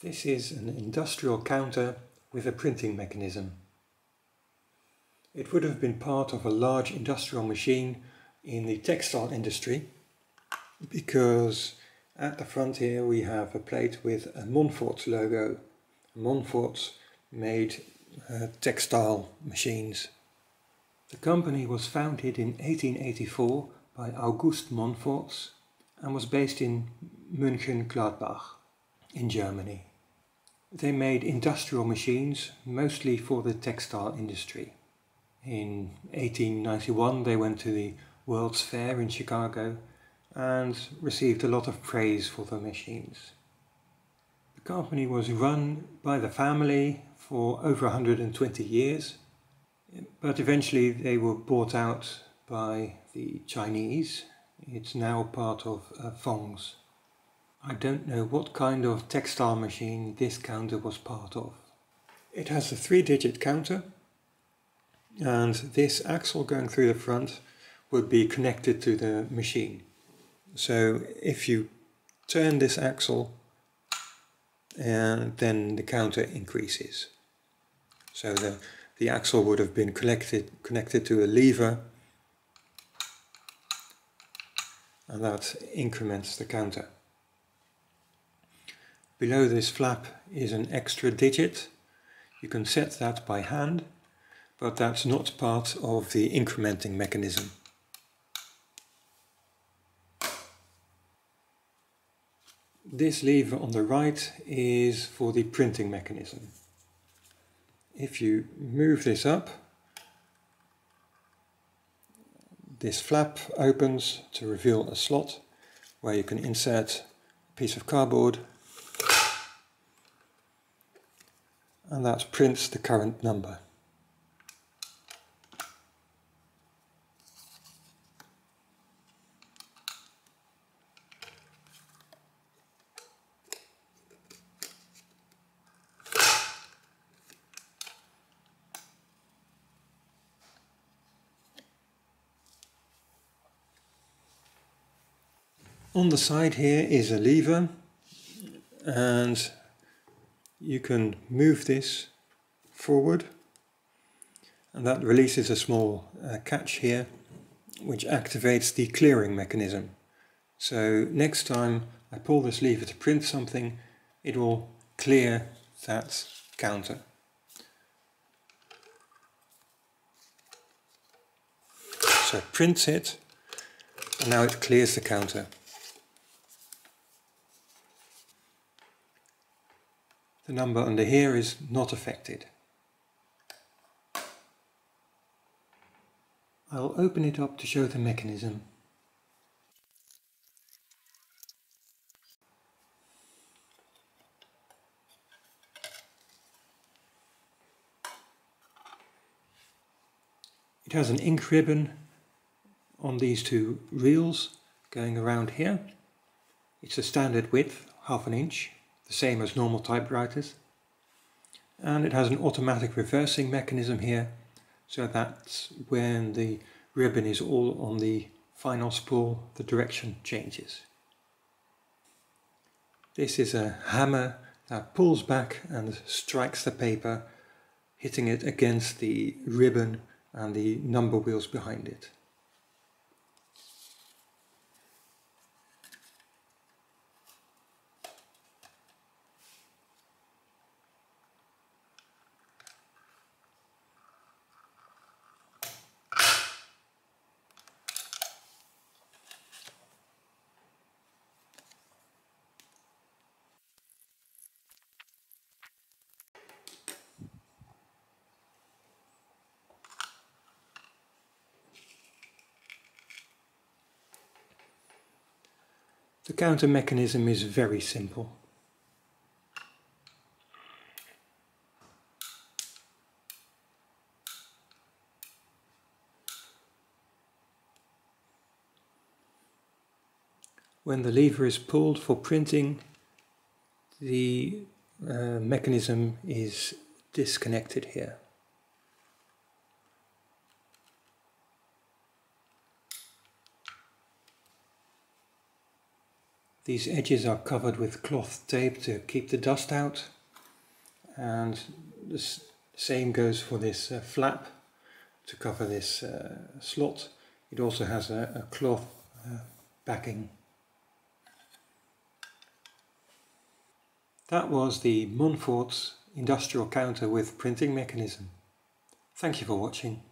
This is an industrial counter with a printing mechanism. It would have been part of a large industrial machine in the textile industry because at the front here we have a plate with a Monforts logo. Monforts made uh, textile machines. The company was founded in 1884 by August Monforts and was based in München-Gladbach in Germany. They made industrial machines mostly for the textile industry. In 1891 they went to the World's Fair in Chicago and received a lot of praise for the machines. The company was run by the family for over 120 years, but eventually they were bought out by the Chinese. It's now part of uh, Fongs. I don't know what kind of textile machine this counter was part of. It has a three digit counter and this axle going through the front would be connected to the machine. So if you turn this axle and then the counter increases. So the, the axle would have been connected, connected to a lever and that increments the counter. Below this flap is an extra digit. You can set that by hand, but that's not part of the incrementing mechanism. This lever on the right is for the printing mechanism. If you move this up, this flap opens to reveal a slot where you can insert a piece of cardboard and that prints the current number. On the side here is a lever and you can move this forward and that releases a small uh, catch here which activates the clearing mechanism. So next time I pull this lever to print something it will clear that counter. So it prints it and now it clears the counter. The number under here is not affected. I'll open it up to show the mechanism. It has an ink ribbon on these two reels going around here. It's a standard width, half an inch the same as normal typewriters. And it has an automatic reversing mechanism here, so that when the ribbon is all on the final spool, the direction changes. This is a hammer that pulls back and strikes the paper, hitting it against the ribbon and the number wheels behind it. Counter mechanism is very simple. When the lever is pulled for printing, the uh, mechanism is disconnected here. These edges are covered with cloth tape to keep the dust out and the same goes for this uh, flap to cover this uh, slot. It also has a, a cloth uh, backing. That was the Monforts industrial counter with printing mechanism. Thank you for watching.